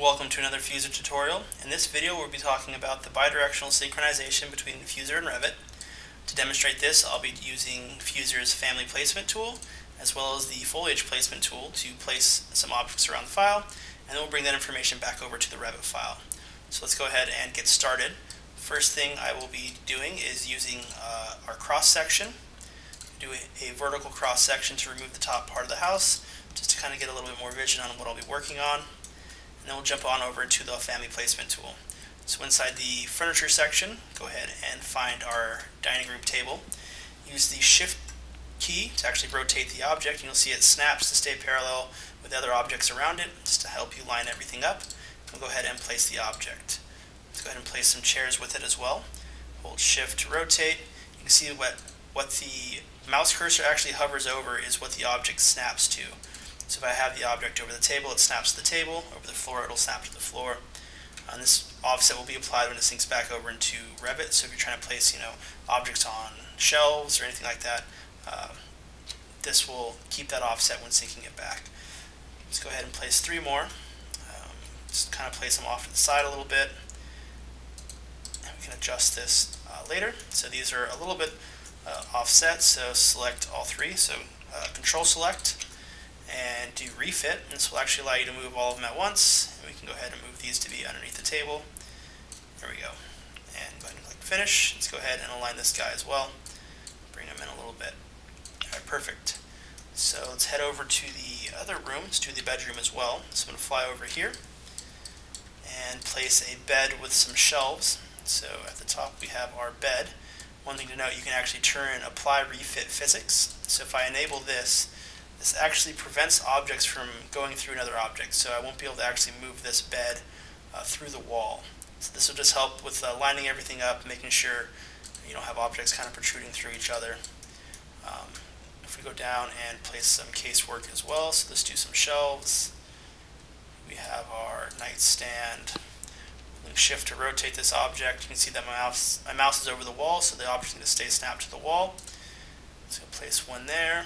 Welcome to another Fuzor tutorial. In this video we'll be talking about the bidirectional synchronization between Fuzor and Revit. To demonstrate this I'll be using Fuzor's family placement tool as well as the foliage placement tool to place some objects around the file and then we'll bring that information back over to the Revit file. So let's go ahead and get started. First thing I will be doing is using uh, our cross section. Do a, a vertical cross section to remove the top part of the house just to kind of get a little bit more vision on what I'll be working on. And then we'll jump on over to the family placement tool. So inside the furniture section, go ahead and find our dining room table. Use the shift key to actually rotate the object. And you'll see it snaps to stay parallel with other objects around it, just to help you line everything up. We'll go ahead and place the object. Let's go ahead and place some chairs with it as well. Hold shift to rotate. You can see what, what the mouse cursor actually hovers over is what the object snaps to. So if I have the object over the table, it snaps to the table. Over the floor, it'll snap to the floor. And this offset will be applied when it syncs back over into Revit. So if you're trying to place, you know, objects on shelves or anything like that, uh, this will keep that offset when syncing it back. Let's go ahead and place three more. Um, just kind of place them off to the side a little bit. And we can adjust this uh, later. So these are a little bit uh, offset, so select all three. So uh, control select, and do refit. This will actually allow you to move all of them at once. And we can go ahead and move these to be underneath the table. There we go. And go ahead and click finish. Let's go ahead and align this guy as well. Bring him in a little bit. All right, perfect. So let's head over to the other room. Let's do the bedroom as well. So I'm going to fly over here and place a bed with some shelves. So at the top we have our bed. One thing to note, you can actually turn apply refit physics. So if I enable this, this actually prevents objects from going through another object, so I won't be able to actually move this bed uh, through the wall. So this will just help with uh, lining everything up, making sure you don't have objects kind of protruding through each other. Um, if we go down and place some casework as well, so let's do some shelves. We have our nightstand. Shift to rotate this object. You can see that my mouse, my mouse is over the wall, so the object to stay snapped to the wall. So place one there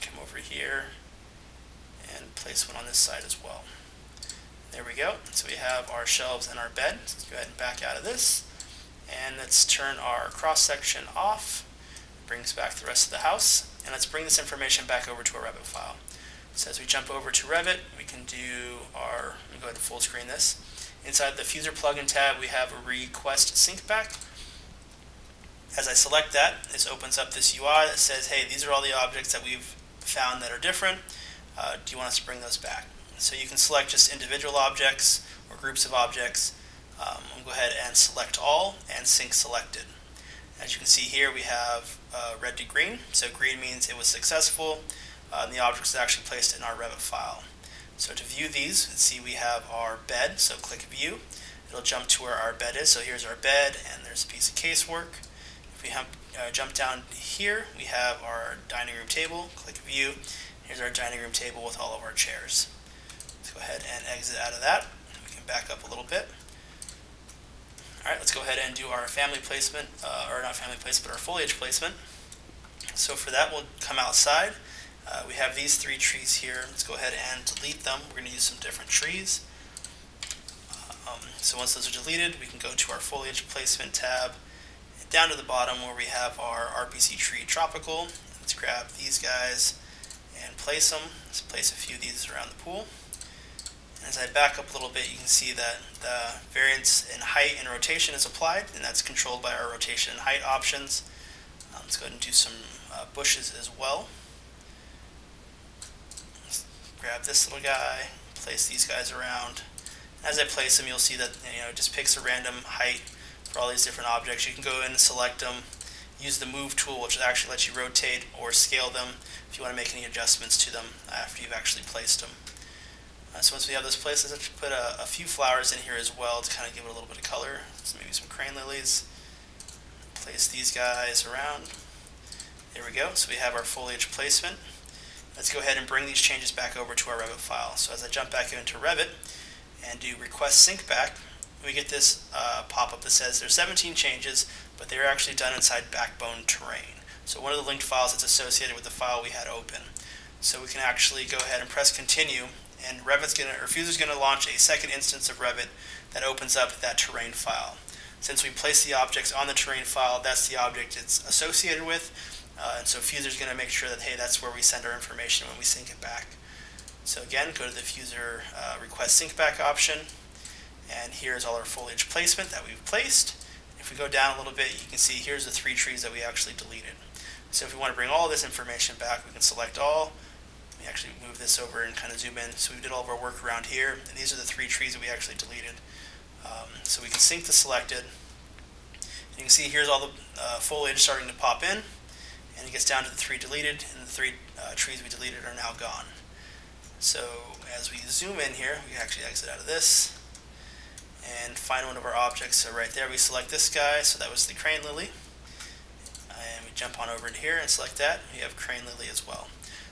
come over here and place one on this side as well. There we go. So we have our shelves and our bed. Let's go ahead and back out of this. And let's turn our cross section off. Brings back the rest of the house. And let's bring this information back over to our Revit file. So as we jump over to Revit, we can do our, let me go ahead and full screen this. Inside the Fuzor plugin tab, we have a request sync back. As I select that, this opens up this UI that says, hey, these are all the objects that we've found that are different. Uh, do you want us to bring those back? So you can select just individual objects or groups of objects. Um, will go ahead and select all and sync selected. As you can see here, we have uh, red to green. So green means it was successful, uh, and the object is actually placed in our Revit file. So to view these, let's see we have our bed, so click view. It'll jump to where our bed is. So here's our bed, and there's a piece of casework. If we have uh, jump down here, we have our dining room table. Click view. Here's our dining room table with all of our chairs. Let's go ahead and exit out of that. We can back up a little bit. All right, let's go ahead and do our family placement, uh, or not family placement, but our foliage placement. So for that, we'll come outside. Uh, we have these three trees here. Let's go ahead and delete them. We're going to use some different trees. Um, so once those are deleted, we can go to our foliage placement tab down to the bottom where we have our RPC tree tropical. Let's grab these guys and place them. Let's place a few of these around the pool. As I back up a little bit, you can see that the variance in height and rotation is applied, and that's controlled by our rotation and height options. Um, let's go ahead and do some uh, bushes as well. Let's grab this little guy, place these guys around. As I place them, you'll see that you know it just picks a random height for all these different objects. You can go in and select them, use the move tool which actually lets you rotate or scale them if you want to make any adjustments to them after you've actually placed them. Uh, so once we have this placed, let's put a, a, few flowers in here as well to kind of give it a little bit of color. So maybe some crane lilies. Place these guys around. There we go. So we have our foliage placement. Let's go ahead and bring these changes back over to our Revit file. So as I jump back into Revit and do request sync back, we get this uh, pop-up that says there's 17 changes, but they're actually done inside Backbone Terrain. So one of the linked files that's associated with the file we had open. So we can actually go ahead and press continue and Revit's gonna or Fuzor's gonna launch a second instance of Revit that opens up that terrain file. Since we place the objects on the terrain file, that's the object it's associated with, uh, and so Fuzor's gonna make sure that hey, that's where we send our information when we sync it back. So again, go to the Fuzor uh, request sync back option, and here's all our foliage placement that we've placed. If we go down a little bit, you can see here's the three trees that we actually deleted. So if we want to bring all this information back, we can select all. Let me actually move this over and kind of zoom in. So we did all of our work around here, and these are the three trees that we actually deleted. Um, so we can sync the selected. And you can see here's all the uh, foliage starting to pop in, and it gets down to the three deleted, and the three uh, trees we deleted are now gone. So as we zoom in here, we actually exit out of this and find one of our objects. So right there we select this guy, so that was the crane lily. And we jump on over in here and select that. We have crane lily as well.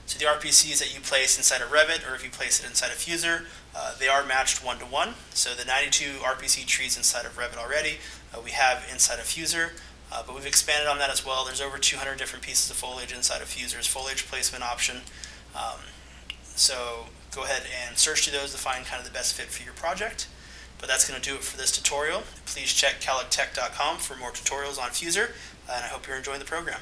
So the RPCs that you place inside of Revit, or if you place it inside of Fuzor, uh, they are matched one-to-one. -one. So the 92 RPC trees inside of Revit already, uh, we have inside of Fuzor, uh, but we've expanded on that as well. There's over 200 different pieces of foliage inside of Fuzor's foliage placement option. Um, so go ahead and search through those to find kind of the best fit for your project. But that's going to do it for this tutorial. Please check kalloctech.com for more tutorials on Fuzor, and I hope you're enjoying the program.